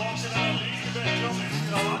Boxen är lite bättre om grabbar.